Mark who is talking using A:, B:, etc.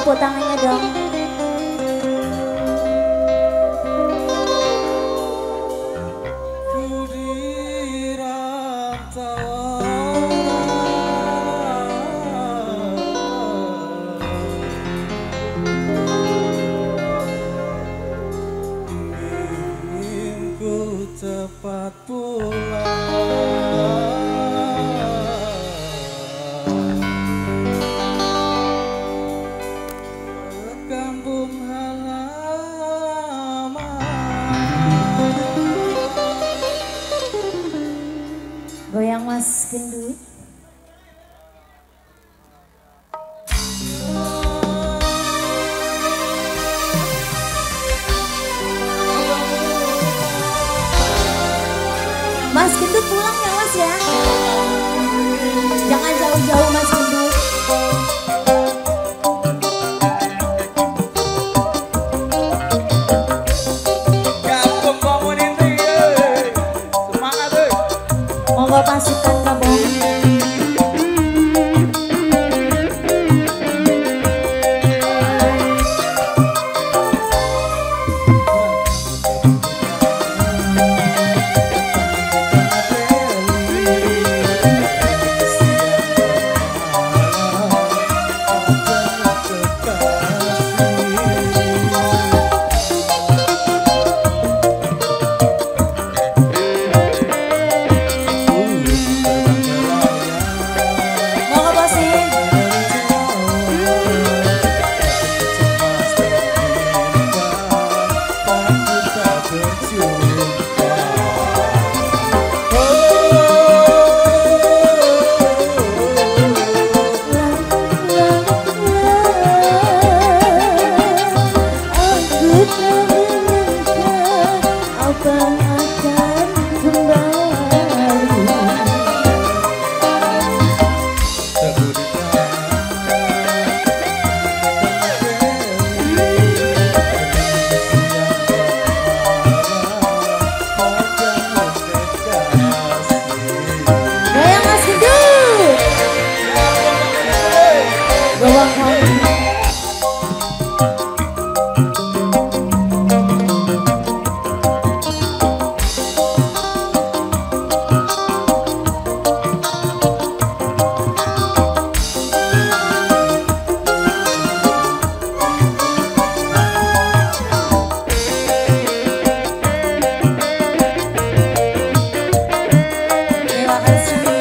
A: tepuk tangannya dong.
B: Tepat pulang
A: Yes.